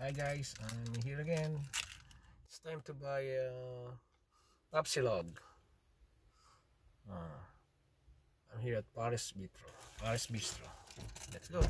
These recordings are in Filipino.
Hi guys, I'm here again. It's time to buy uh, Tapsilog. Uh, I'm here at Paris Bistro. Paris Bistro. Let's go.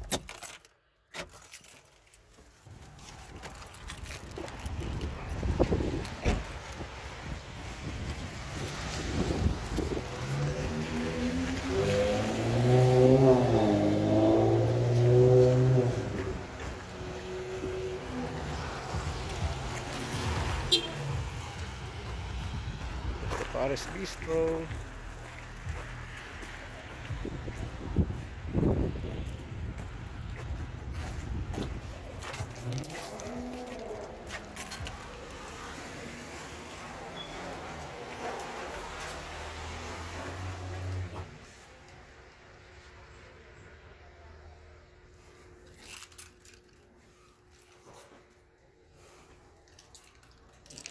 The Paris Bistro.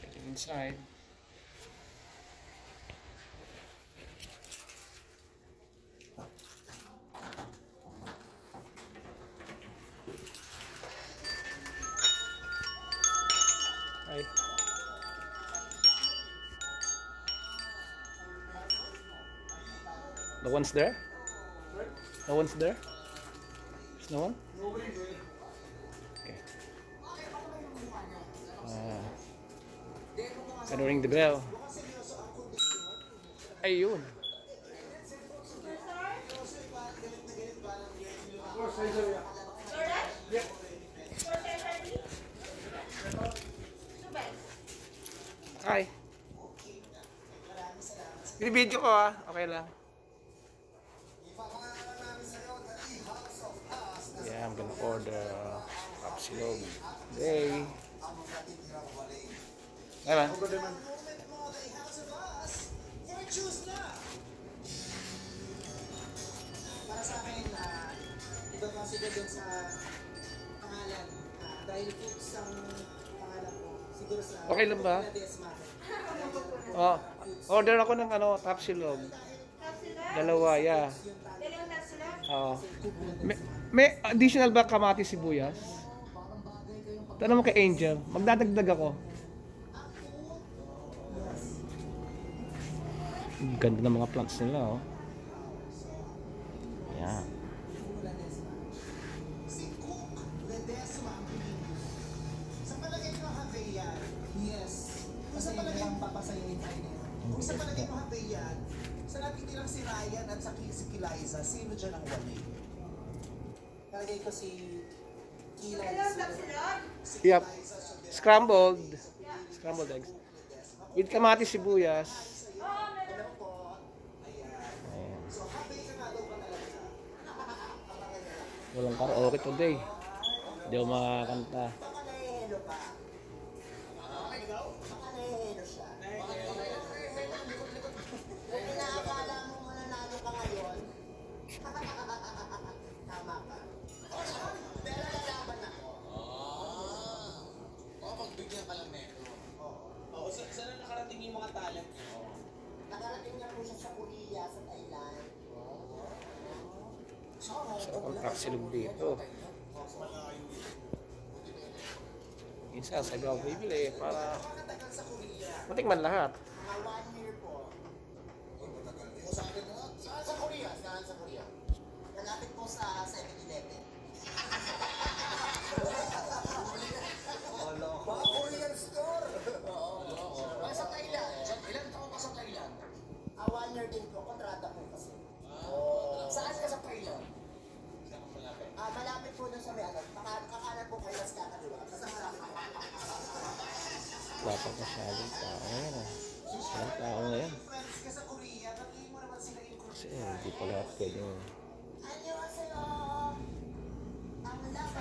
Getting inside. Hi. No one's there? No one's there? There's no one? Okay. Uh, gonna ring the bell. Ayun. Hi. Binibidyo ko ah. Okay lang. Yeah, I'm gonna order Papsilog. Hey. Hey man. para sa akin, uh, iba kasi doon sa pangalan. ah, dahil foods ang pangalan ko, siguro sa Okay lang ba? Ledesma. Oh, order ako ng ano, Tapsilog. Dalawa, yeah. Oo. May, may additional ba kamati sibuyas? Tanong mo kay Angel. Magdadagdag ako. Ganda ng mga plants nila, oh. Kung sa palagay mo, papasayin tayo nito. Kung sa palagay mo, habe yan, sa natitirang si Ryan at sa si Kiliza, sino dyan ang wali? Palagay ko si Kiliza. Si Yep. Scrambled. Scrambled eggs. With kamati sibuyas. Talaga? Walang karaoke today. Hindi ako makakanta. Yung mga talent? Nakarating niya po siya sa Korea, sa Thailand. Sarap ang tapsilog dito. Minsan sa gaw bibili para sa matikman lahat. Sa Korea? Saan sa Korea? Nalapit po sa 7-Eleven. Po dun sa may ano. Kaka- Kakanan po kayo sa kakaliwa. Wala pa masyadong tao ngayon ah. Walang tao ngayon. Sa Kasi eh, hindi pa lahat pwedeng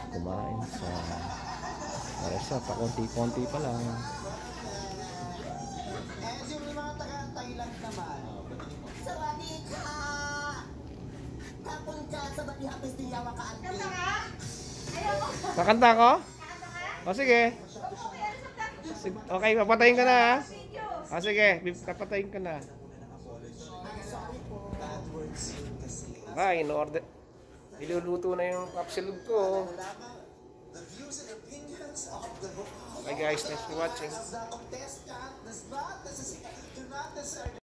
kumain sa Maresa. Pakunti-kunti pa lang. Kakanta ko? O sige. Sig- Okay, papatayin ka na ha. O sige, papatayin ka na. Sorry po. Bad words yun kasi. Ah, in order. Iluluto na yung kapsilog ko. Bye guys, thanks for watching.